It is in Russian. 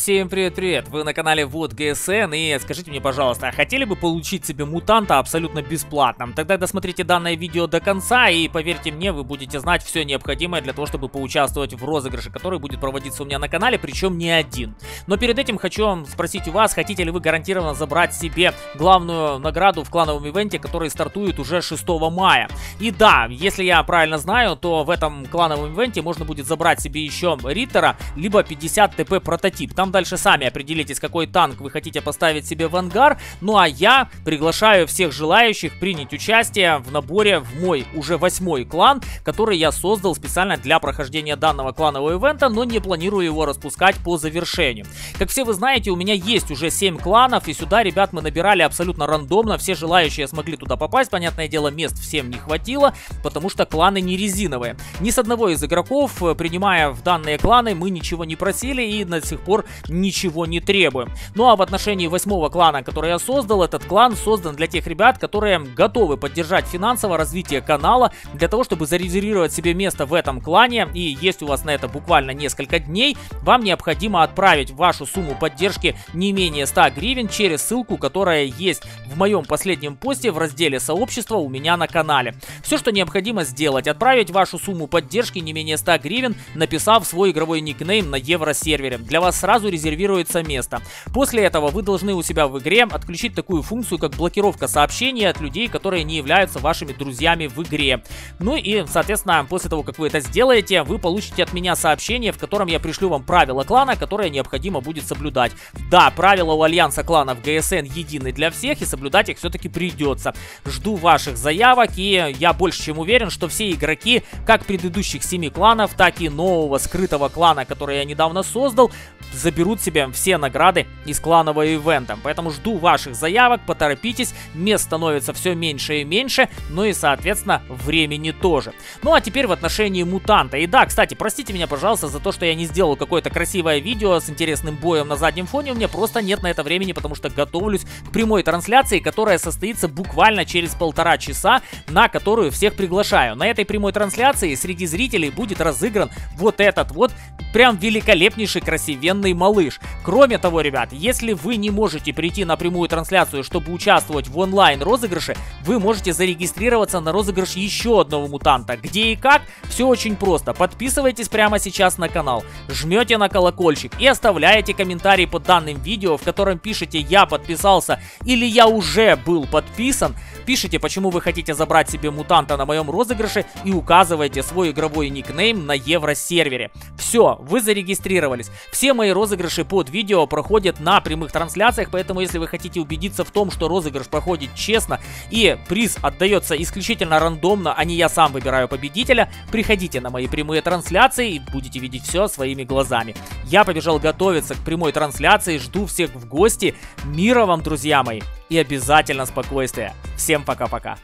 Всем привет-привет! Вы на канале Вот ГСН и скажите мне, пожалуйста, а хотели бы получить себе мутанта абсолютно бесплатно? Тогда досмотрите данное видео до конца и поверьте мне, вы будете знать все необходимое для того, чтобы поучаствовать в розыгрыше, который будет проводиться у меня на канале, причем не один. Но перед этим хочу спросить у вас, хотите ли вы гарантированно забрать себе главную награду в клановом ивенте, который стартует уже 6 мая. И да, если я правильно знаю, то в этом клановом ивенте можно будет забрать себе еще Риттера, либо 50 ТП прототип. Там дальше сами определитесь, какой танк вы хотите поставить себе в ангар. Ну а я приглашаю всех желающих принять участие в наборе в мой уже восьмой клан, который я создал специально для прохождения данного кланового ивента, но не планирую его распускать по завершению. Как все вы знаете, у меня есть уже 7 кланов, и сюда, ребят, мы набирали абсолютно рандомно. Все желающие смогли туда попасть, понятное дело, мест всем не хватило, потому что кланы не резиновые. Ни с одного из игроков, принимая в данные кланы, мы ничего не просили и до сих пор ничего не требуем. Ну а в отношении восьмого клана, который я создал, этот клан создан для тех ребят, которые готовы поддержать финансово развитие канала, для того, чтобы зарезервировать себе место в этом клане, и есть у вас на это буквально несколько дней, вам необходимо отправить вашу сумму поддержки не менее 100 гривен через ссылку, которая есть в моем последнем посте в разделе сообщества у меня на канале. Все, что необходимо сделать, отправить вашу сумму поддержки не менее 100 гривен, написав свой игровой никнейм на евросервере. Для вас сразу резервируется место. После этого вы должны у себя в игре отключить такую функцию, как блокировка сообщений от людей, которые не являются вашими друзьями в игре. Ну и, соответственно, после того, как вы это сделаете, вы получите от меня сообщение, в котором я пришлю вам правила клана, которые необходимо будет соблюдать. Да, правила у альянса кланов ГСН едины для всех, и соблюдать их все-таки придется. Жду ваших заявок, и я больше чем уверен, что все игроки, как предыдущих семи кланов, так и нового скрытого клана, который я недавно создал, заберут себе все награды из кланового ивента. Поэтому жду ваших заявок, поторопитесь, мест становится все меньше и меньше, ну и, соответственно, времени тоже. Ну а теперь в отношении мутанта. И да, кстати, простите меня, пожалуйста, за то, что я не сделал какое-то красивое видео с интересным боем на заднем фоне. У меня просто нет на это времени, потому что готовлюсь к прямой трансляции, которая состоится буквально через полтора часа, на которую всех приглашаю. На этой прямой трансляции среди зрителей будет разыгран вот этот вот прям великолепнейший красивенный малыш. Кроме того, ребят, если вы не можете прийти на прямую трансляцию, чтобы участвовать в онлайн розыгрыше, вы можете зарегистрироваться на розыгрыш еще одного мутанта. Где и как? Все очень просто. Подписывайтесь прямо сейчас на канал, жмете на колокольчик и оставляете комментарий под данным видео, в котором пишите «Я подписался» или «Я уже был подписан», пишите, почему вы хотите забрать себе мутанта на моем розыгрыше и указывайте свой игровой никнейм на евросервере. Все, вы зарегистрировались. Все мои розыгрыши под видео проходят на прямых трансляциях, поэтому если вы хотите убедиться в том, что розыгрыш проходит честно и приз отдается исключительно рандомно, а не я сам выбираю победителя, приходите на мои прямые трансляции и будете видеть все своими глазами. Я побежал готовиться к прямой трансляции, жду всех в гости. Мира вам, друзья мои, и обязательно спокойствия. Всем пока-пока.